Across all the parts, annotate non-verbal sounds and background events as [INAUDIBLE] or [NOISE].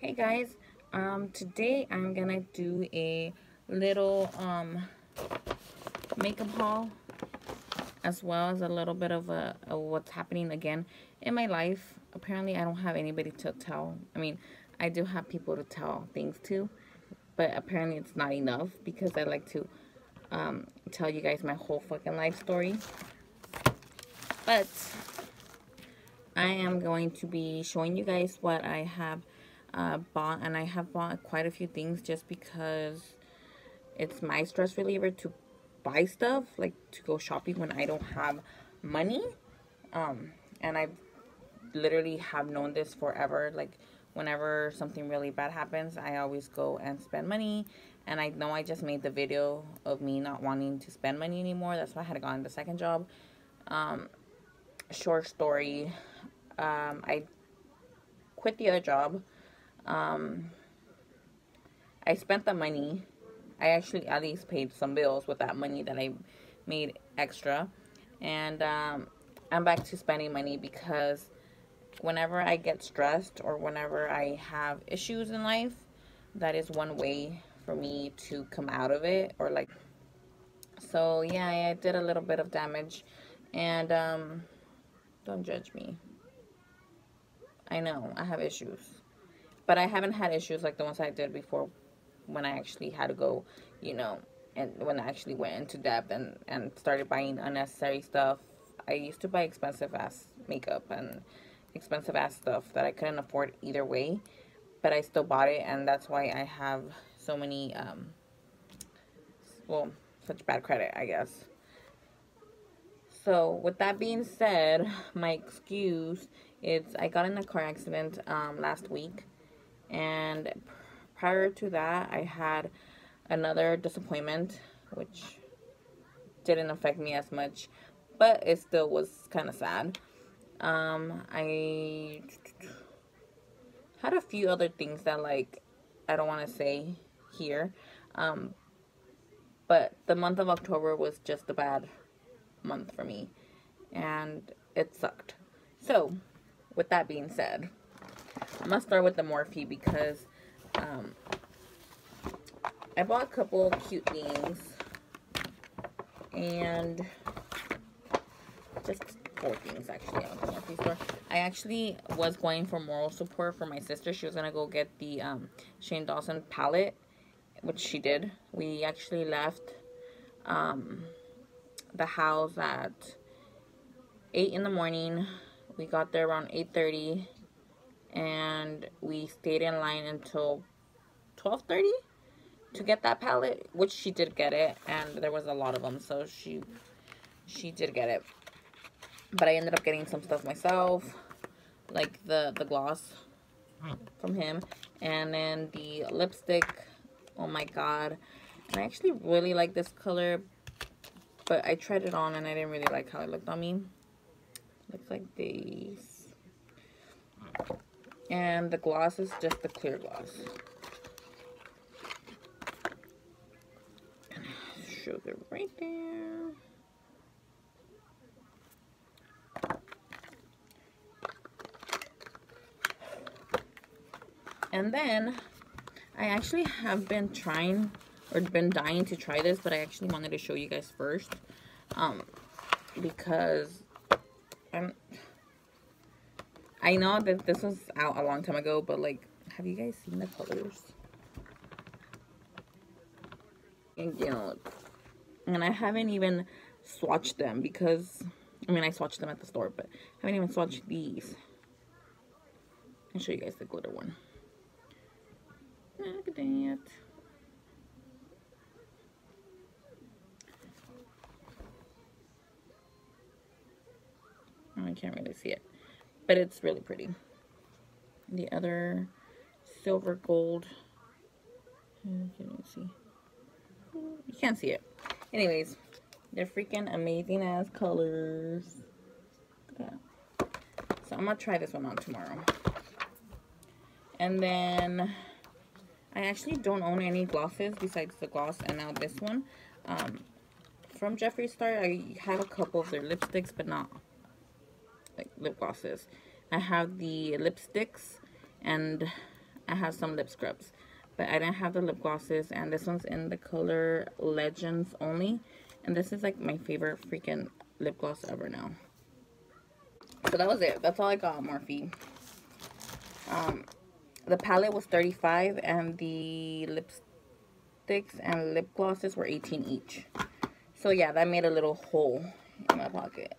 Hey guys, um, today I'm gonna do a little um, makeup haul as well as a little bit of, a, what's happening again in my life. Apparently I don't have anybody to tell. I mean, I do have people to tell things to, but apparently it's not enough because I like to um, tell you guys my whole fucking life story. But I am going to be showing you guys what I have uh, bought and I have bought quite a few things just because it's my stress reliever to buy stuff like to go shopping when I don't have money. Um, and I literally have known this forever. Like whenever something really bad happens I always go and spend money. And I know I just made the video of me not wanting to spend money anymore. That's why I had gotten the second job. Um, short story. Um, I quit the other job um, I spent the money. I actually at least paid some bills with that money that I made extra. And um, I'm back to spending money because whenever I get stressed or whenever I have issues in life, that is one way for me to come out of it or like so yeah I did a little bit of damage and um don't judge me I know I have issues but I haven't had issues like the ones I did before when I actually had to go, you know, and when I actually went into debt and, and started buying unnecessary stuff. I used to buy expensive ass makeup and expensive ass stuff that I couldn't afford either way, but I still bought it, and that's why I have so many, um, well, such bad credit, I guess. So, with that being said, my excuse is I got in a car accident um, last week and prior to that I had another disappointment which didn't affect me as much but it still was kind of sad. Um I had a few other things that like I don't want to say here um but the month of October was just a bad month for me and it sucked. So with that being said I'm going to start with the Morphe because um, I bought a couple cute things. And just four things actually the Morphe store. I actually was going for moral support for my sister. She was going to go get the um, Shane Dawson palette, which she did. We actually left um, the house at 8 in the morning. We got there around 8.30 and we stayed in line until 12.30 to get that palette which she did get it and there was a lot of them so she she did get it. But I ended up getting some stuff myself like the the gloss from him and then the lipstick. Oh my god. And I actually really like this color but I tried it on and I didn't really like how it looked on me. Looks like this and the gloss is just the clear gloss. Sugar right there. And then I actually have been trying or been dying to try this, but I actually wanted to show you guys first. Um, because I'm I know that this was out a long time ago, but like, have you guys seen the colors? And, you know, and I haven't even swatched them because, I mean, I swatched them at the store, but I haven't even swatched these. I'll show you guys the glitter one. Look at that. Oh, I can't really see it but it's really pretty. The other silver gold, you can see. You can't see it. Anyways, they're freaking amazing as colors. So I'm gonna try this one on tomorrow. And then I actually don't own any glosses besides the gloss and now this one. Um, from Jeffree Star, I have a couple of their lipsticks, but not like lip glosses. I have the lipsticks and I have some lip scrubs. But I didn't have the lip glosses. And this one's in the color Legends only. And this is like my favorite freaking lip gloss ever now. So that was it. That's all I got, Morphe. Um, the palette was 35 and the lipsticks and lip glosses were 18 each. So yeah, that made a little hole in my pocket.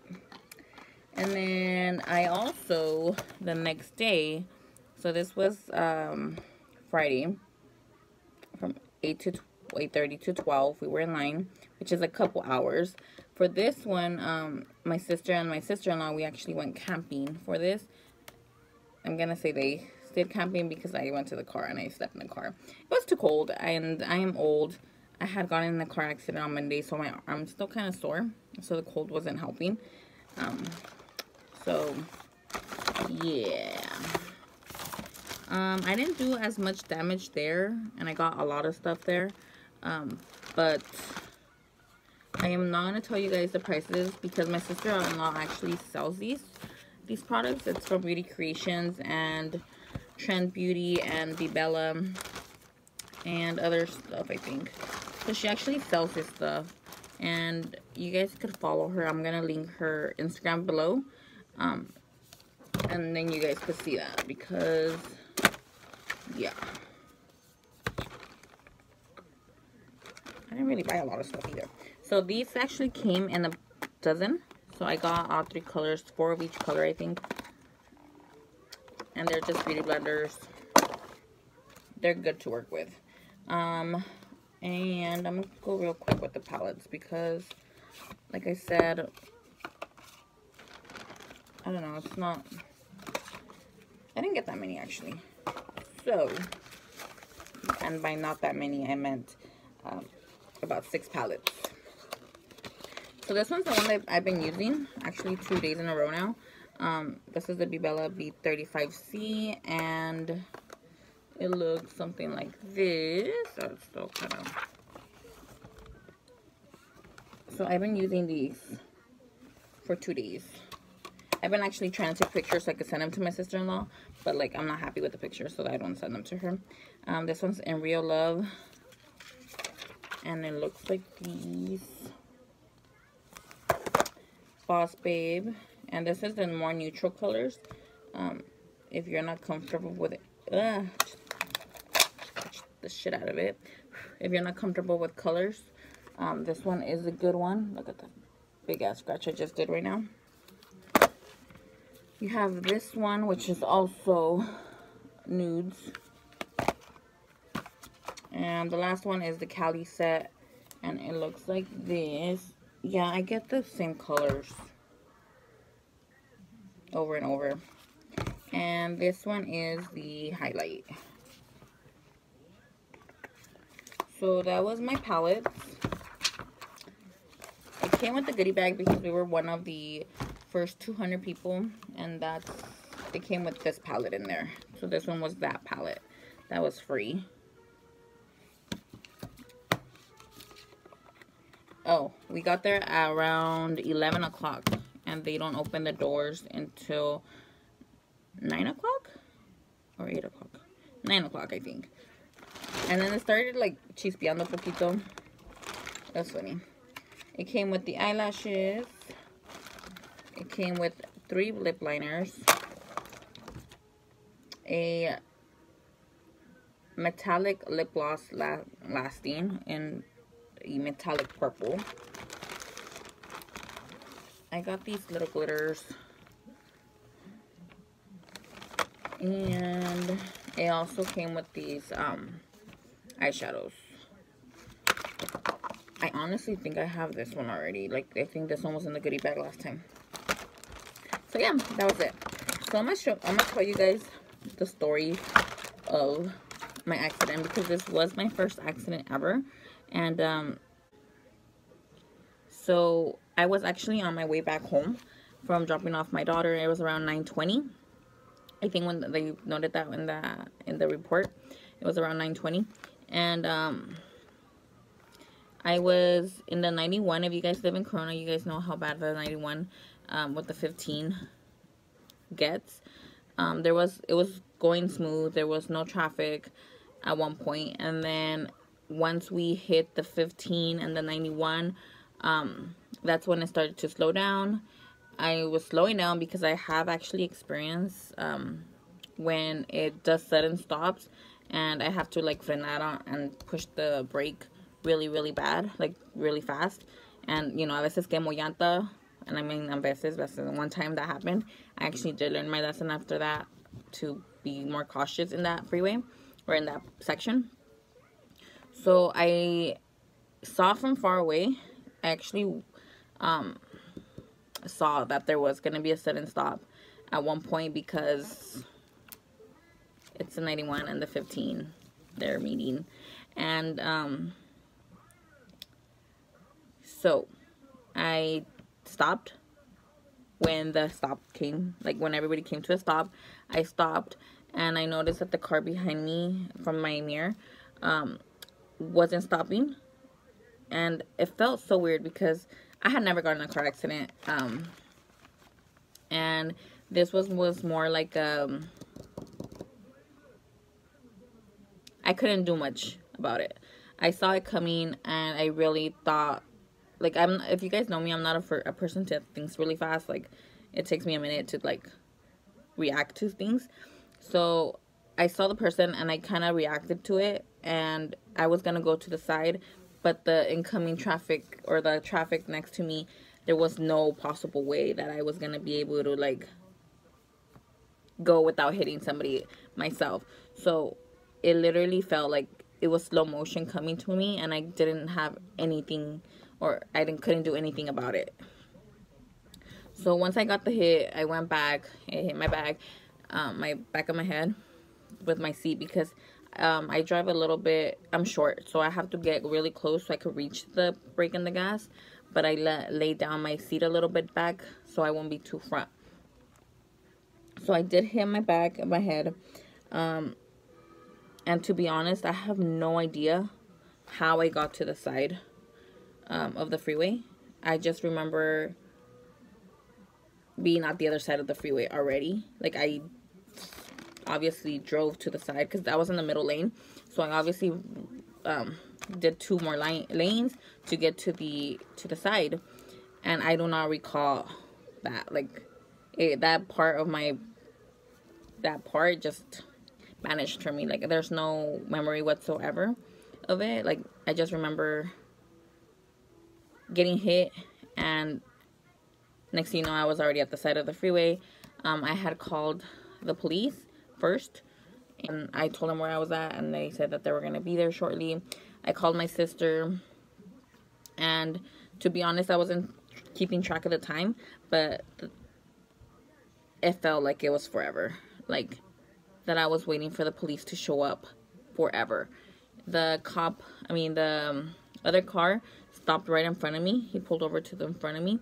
And then I also, the next day, so this was um, Friday, from 8 to 8.30 to 12, we were in line, which is a couple hours. For this one, um, my sister and my sister-in-law, we actually went camping for this. I'm going to say they stayed camping because I went to the car and I slept in the car. It was too cold and I am old. I had gotten in a car accident on Monday, so my arm's still kind of sore. So the cold wasn't helping. Um, so, yeah. Um, I didn't do as much damage there, and I got a lot of stuff there. Um, but I am not going to tell you guys the prices because my sister-in-law actually sells these these products. It's from Beauty Creations and Trend Beauty and Bebella and other stuff, I think. So she actually sells this stuff. And you guys could follow her. I'm going to link her Instagram below. Um, and then you guys could see that because, yeah. I didn't really buy a lot of stuff either. So these actually came in a dozen. So I got all three colors, four of each color, I think. And they're just beauty blenders. They're good to work with. Um, and I'm going to go real quick with the palettes because, like I said, I don't know, it's not, I didn't get that many actually. So, and by not that many, I meant um, about six palettes. So this one's the one that I've been using, actually two days in a row now. Um, this is the Bebella B35C, and it looks something like this. So it's still kind of... So I've been using these for two days. I've been actually trying to take pictures so I could send them to my sister-in-law, but like I'm not happy with the pictures, so I don't send them to her. Um, this one's in Real Love, and it looks like these. Boss Babe. And this is in more neutral colors. Um, if you're not comfortable with it. Uh, the shit out of it. If you're not comfortable with colors, um, this one is a good one. Look at the big ass scratch I just did right now. You have this one, which is also nudes. And the last one is the Cali set. And it looks like this. Yeah, I get the same colors over and over. And this one is the highlight. So that was my palette. It came with the goodie bag because we were one of the first 200 people. And that's, it came with this palette in there. So this one was that palette. That was free. Oh, we got there around 11 o'clock. And they don't open the doors until 9 o'clock? Or 8 o'clock? 9 o'clock, I think. And then it started like chispeando poquito. That's funny. It came with the eyelashes. It came with three lip liners. A metallic lip gloss la lasting in a metallic purple. I got these little glitters. And it also came with these um, eyeshadows. I honestly think I have this one already. Like, I think this one was in the goodie bag last time. Yeah, that was it. So, I'm to show, I'm to tell you guys the story of my accident because this was my first accident ever. And um, so I was actually on my way back home from dropping off my daughter. It was around 9:20. I think when they noted that in the in the report, it was around 9:20, and um, I was in the 91. If you guys live in Corona, you guys know how bad the 91 um, with the 15 gets. Um, there was it was going smooth. There was no traffic at one point, and then once we hit the 15 and the 91, um, that's when it started to slow down. I was slowing down because I have actually experienced um, when it does sudden stops and I have to like frenar and push the brake really really bad like really fast and you know a veces quemo llanta and I mean a veces, veces. One time that happened I actually did learn my lesson after that to be more cautious in that freeway or in that section. So I saw from far away I actually um, saw that there was going to be a sudden stop at one point because it's the 91 and the 15 they're meeting. And um, so I stopped when the stop came like when everybody came to a stop I stopped and I noticed that the car behind me from my mirror um, wasn't stopping and it felt so weird because I had never gotten a car accident um, and this was was more like um I couldn't do much about it. I saw it coming and I really thought like I'm if you guys know me, I'm not a, a person that thinks really fast. Like it takes me a minute to like react to things. So I saw the person and I kind of reacted to it and I was to go to the side, but the incoming traffic or the traffic next to me, there was no possible way that I was to be able to like go without hitting somebody myself. So it literally felt like it was slow motion coming to me and I didn't have anything or I didn't couldn't do anything about it. So once I got the hit, I went back, it hit my back, um, my back of my head with my seat because um, I drive a little bit, I'm short, so I have to get really close so I could reach the brake and the gas, but I let, lay down my seat a little bit back so I won't be too front. So I did hit my back and my head. Um, and to be honest, I have no idea how I got to the side um, of the freeway. I just remember being at the other side of the freeway already. Like I obviously drove to the side because I was in the middle lane. So I obviously um, did two more line lanes to get to the to the side. And I do not recall that. Like it, that part of my that part just vanished from me. Like there's no memory whatsoever of it. Like I just remember getting hit and next thing you know I was already at the side of the freeway. Um, I had called the police first and I told them where I was at and they said that they were going to be there shortly. I called my sister and to be honest I wasn't keeping track of the time but it felt like it was forever. Like that I was waiting for the police to show up forever. The cop, I mean the um, other car stopped right in front of me. He pulled over to the in front of me.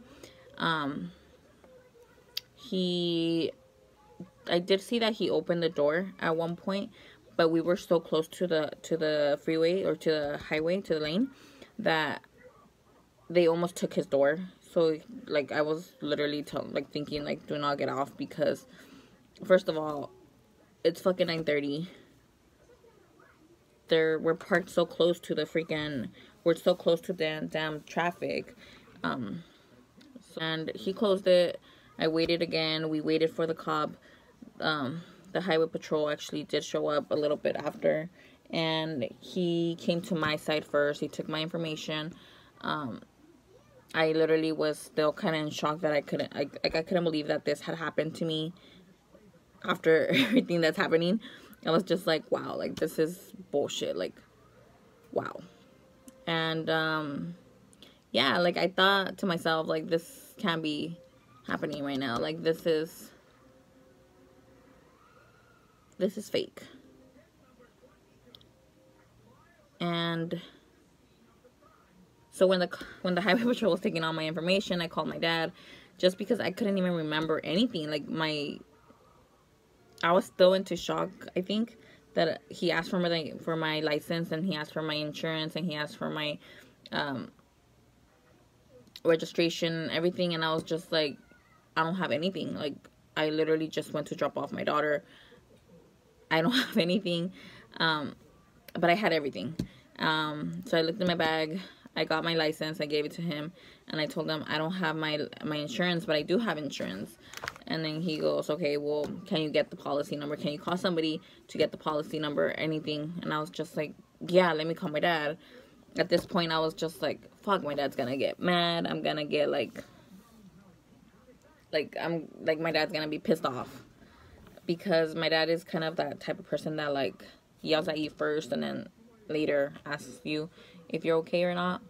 Um, he, I did see that he opened the door at one point, but we were so close to the to the freeway or to the highway to the lane that they almost took his door. So like I was literally tell, like thinking like do not get off because first of all it's fucking 9.30. There, we're parked so close to the freaking, we're so close to the damn traffic. Um, and he closed it. I waited again. We waited for the cop. Um, the highway patrol actually did show up a little bit after. And he came to my side first. He took my information. Um, I literally was still kind of in shock that I couldn't, I, like, I couldn't believe that this had happened to me after [LAUGHS] everything that's happening. I was just like, wow, like this is bullshit. Like, wow. And um yeah, like I thought to myself, like this can't be happening right now. Like this is this is fake. And so when the when the [LAUGHS] highway patrol was taking all my information, I called my dad just because I couldn't even remember anything. Like my I was still into shock, I think, that he asked for my for my license and he asked for my insurance and he asked for my um, registration, everything, and I was just like, I don't have anything. Like, I literally just went to drop off my daughter. I don't [LAUGHS] have anything, um, but I had everything. Um, so I looked in my bag. I got my license. I gave it to him, and I told him I don't have my my insurance, but I do have insurance. And then he goes, "Okay, well, can you get the policy number? Can you call somebody to get the policy number? Anything?" And I was just like, "Yeah, let me call my dad." At this point, I was just like, "Fuck, my dad's gonna get mad. I'm gonna get like, like I'm like my dad's gonna be pissed off." Because my dad is kind of that type of person that like yells at you first and then later asks you if you're okay or not.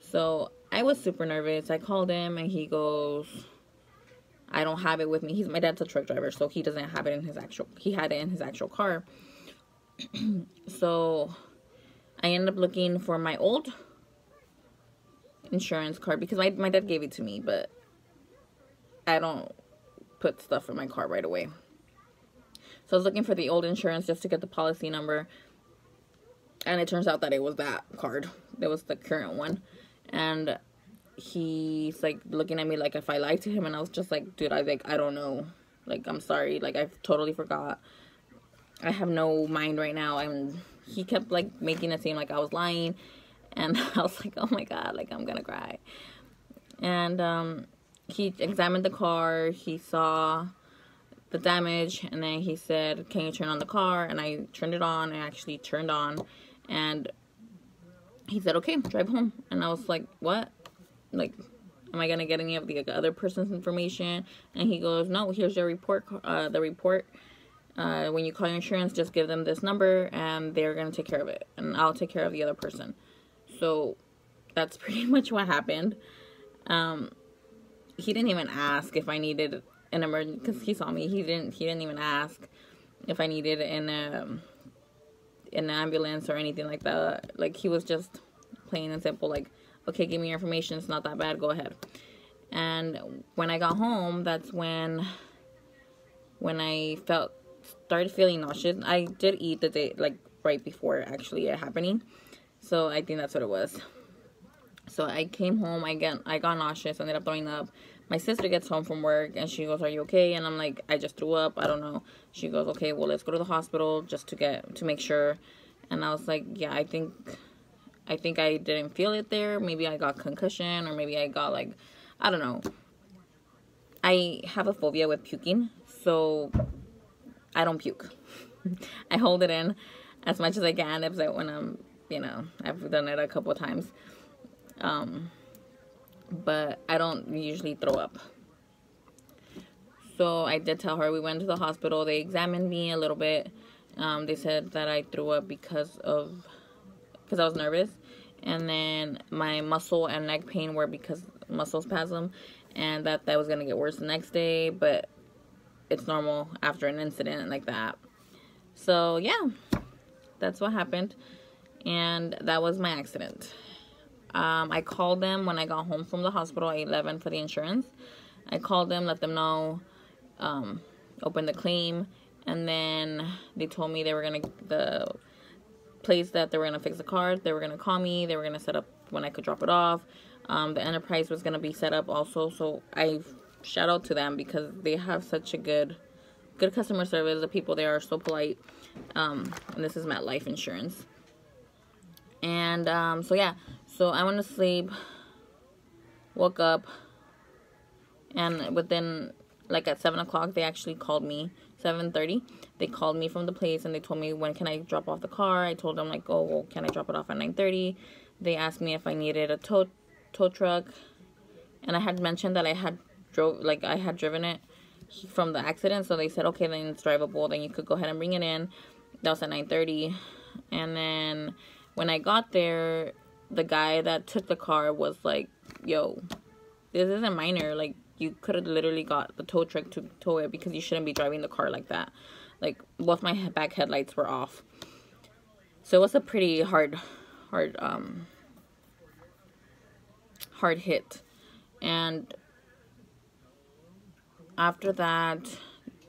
So I was super nervous. I called him and he goes, I don't have it with me. He's my dad's a truck driver, so he doesn't have it in his actual he had it in his actual car. [CLEARS THROAT] so I ended up looking for my old insurance card because my my dad gave it to me, but I don't put stuff in my car right away. So I was looking for the old insurance just to get the policy number and it turns out that it was that card that was the current one. And he's like looking at me like if i lied to him. And i was just like dude i like i don't know. Like i'm sorry. Like I've totally forgot. I have no mind right now. I'm he kept like making it seem like i was lying. And [LAUGHS] i was like oh my god like i'm gonna cry. And um he examined the car. He saw the damage. And then he said can you turn on the car? And i turned it on. I actually turned on. And he said, okay, drive home. And I was like, what? Like, am I going to get any of the other person's information? And he goes, no, here's your report, uh, the report. Uh, when you call your insurance, just give them this number and they're going to take care of it. And I'll take care of the other person. So that's [LAUGHS] pretty much what happened. Um, he didn't even ask if I needed an emergency because he saw me. He didn't. He didn't even ask if I needed an um, an ambulance or anything like that. Like he was just plain and simple like, okay, give me your information. It's not that bad. Go ahead. And when I got home, that's when when I felt started feeling nauseous. I did eat the day like right before actually it happening. So I think that's what it was. So I came home, I get I got nauseous, ended up throwing up. My sister gets home from work and she goes, Are you okay? And I'm like, I just threw up, I don't know. She goes, Okay, well let's go to the hospital just to get to make sure. And I was like, Yeah, I think I think I didn't feel it there. Maybe I got concussion or maybe I got like I don't know. I have a phobia with puking, so I don't puke. [LAUGHS] I hold it in as much as I can if when I'm you know, I've done it a couple times. Um but I don't usually throw up. So I did tell her we went to the hospital. They examined me a little bit. Um, they said that I threw up because of because I was nervous, and then my muscle and neck pain were because muscle spasm, and that that was gonna get worse the next day. But it's normal after an incident like that. So yeah, that's what happened, and that was my accident. Um, I called them when I got home from the hospital at 11 for the insurance. I called them, let them know, um, open the claim, and then they told me they were going to, the place that they were going to fix the car, they were going to call me, they were going to set up when I could drop it off. Um, the enterprise was going to be set up also, so I shout out to them because they have such a good, good customer service. The people there are so polite. Um, and this is MetLife Insurance. And um, so yeah, so I went to sleep, woke up, and within like at seven o'clock they actually called me. Seven thirty, they called me from the place and they told me when can I drop off the car. I told them like, oh, well, can I drop it off at nine thirty? They asked me if I needed a tow tow truck, and I had mentioned that I had drove like I had driven it from the accident. So they said, okay, then it's drivable. Then you could go ahead and bring it in. That was at nine thirty, and then when I got there, the guy that took the car was like, yo, this isn't minor. Like, you could have literally got the tow truck to tow it because you shouldn't be driving the car like that. Like, both my back headlights were off. So it was a pretty hard, hard, um, hard hit. And after that,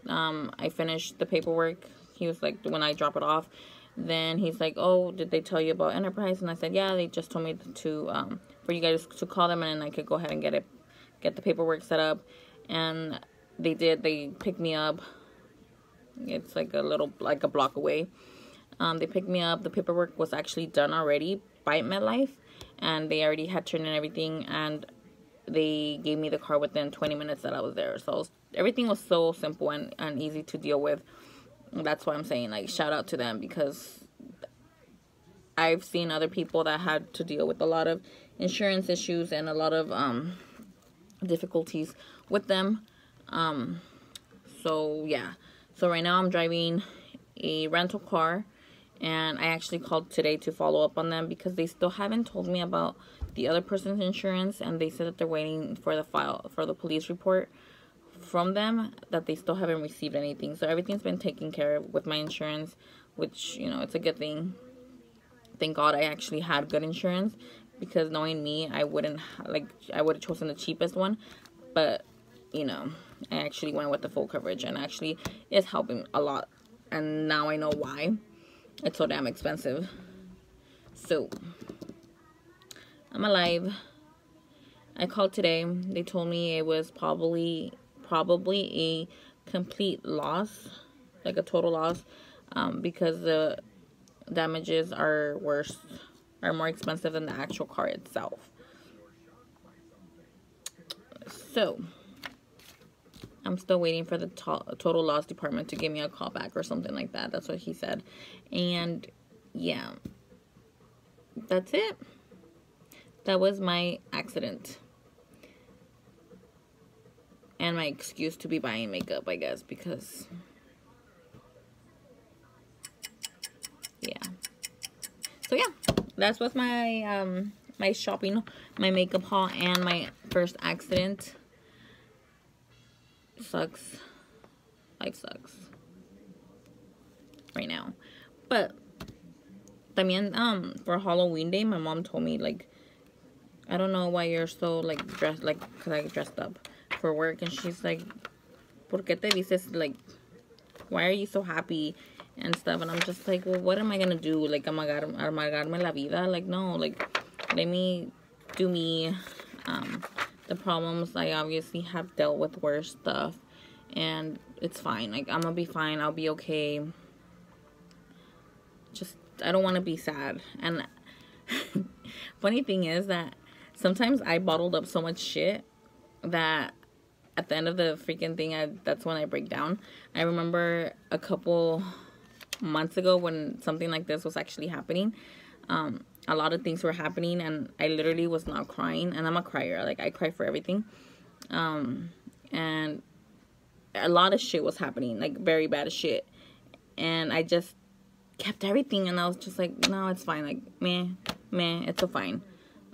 um, I finished the paperwork. He was like, when I drop it off, then he's like, oh, did they tell you about Enterprise? And I said, yeah, they just told me to, um, for you guys to call them and I could go ahead and get it, get the paperwork set up. And they did. They picked me up. It's like a little, like a block away. Um, they picked me up. The paperwork was actually done already by MetLife. And they already had turned in everything. And they gave me the car within 20 minutes that I was there. So everything was so simple and, and easy to deal with. That's why I'm saying, like, shout out to them because I've seen other people that had to deal with a lot of insurance issues and a lot of um, difficulties with them. Um, so, yeah. So, right now I'm driving a rental car. And I actually called today to follow up on them because they still haven't told me about the other person's insurance. And they said that they're waiting for the file, for the police report from them that they still haven't received anything. So everything's been taken care of with my insurance, which, you know, it's a good thing. Thank God I actually had good insurance because knowing me, I wouldn't, like, I would have chosen the cheapest one. But, you know, I actually went with the full coverage and actually it's helping a lot. And now I know why it's so damn expensive. So, I'm alive. I called today. They told me it was probably probably a complete loss, like a total loss, um, because the damages are worse, are more expensive than the actual car itself. So, I'm still waiting for the to total loss department to give me a call back or something like that. That's what he said. And yeah, that's it. That was my accident. And my excuse to be buying makeup, I guess, because yeah. So yeah, that's what my um my shopping, my makeup haul, and my first accident sucks. Life sucks. Right now. But, también, um, for Halloween day, my mom told me, like, I don't know why you're so, like, dressed, like, because I dressed up for work. And she's like, ¿por qué te dices, like, why are you so happy and stuff? And I'm just like, well, what am I going to do? Like, amagar, amargarme la vida? Like, no, like, let me do me. Um, the problems I obviously have dealt with worse stuff and it's fine like I'm gonna be fine I'll be okay just I don't want to be sad and [LAUGHS] funny thing is that sometimes I bottled up so much shit that at the end of the freaking thing I that's when I break down. I remember a couple months ago when something like this was actually happening um a lot of things were happening and I literally was not crying and I'm a crier like I cry for everything. Um and a lot of shit was happening like very bad shit. And I just kept everything and I was just like no it's fine like man man it's so fine.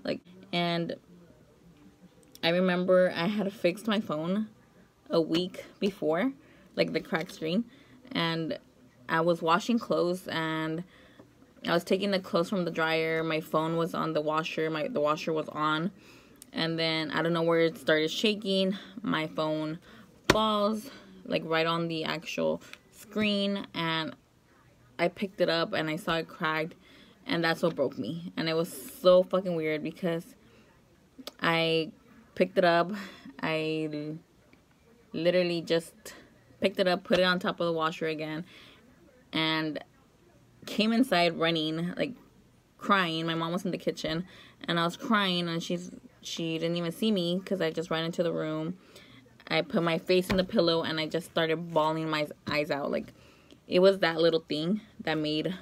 Like and I remember I had fixed my phone a week before like the cracked screen and I was washing clothes and I was taking the clothes from the dryer. My phone was on the washer. My the washer was on. And then I don't know where it started shaking. My phone falls like right on the actual screen and I picked it up and I saw it cracked and that's what broke me. And it was so fucking weird because I picked it up. I literally just picked it up, put it on top of the washer again and came inside running, like crying. My mom was in the kitchen, and I was crying, and she's she didn't even see me because I just ran into the room. I put my face in the pillow, and I just started bawling my eyes out. Like it was that little thing that made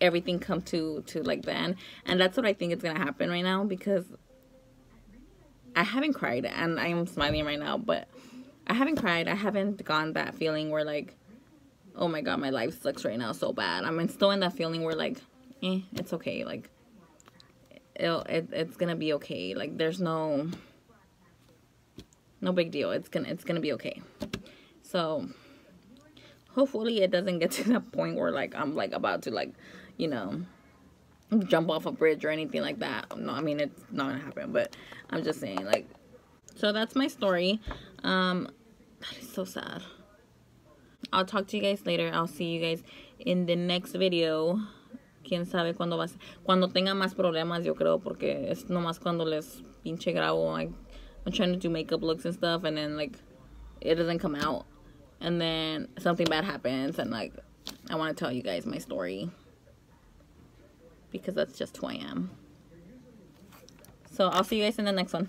everything come to to like the end, and that's what I think is gonna happen right now because I haven't cried, and I am smiling right now, but I haven't cried. I haven't gone that feeling where like oh my god, my life sucks right now so bad. I'm still in that feeling where like, eh, it's okay. Like, it'll, it, it's gonna be okay. Like, there's no, no big deal. It's gonna, it's gonna be okay. So, hopefully it doesn't get to that point where like, I'm like about to like, you know, jump off a bridge or anything like that. No, I mean, it's not gonna happen, but I'm just saying like, so that's my story. Um, that is so sad. I'll talk to you guys later. I'll see you guys in the next video. Quién sabe cuándo va. Cuando tenga más problemas, yo creo, porque es nomás cuando les pinche grabo. I, I'm trying to do makeup looks and stuff, and then, like, it doesn't come out and then something bad happens and like I want to tell you guys my story because that's just who I am. So I'll see you guys in the next one.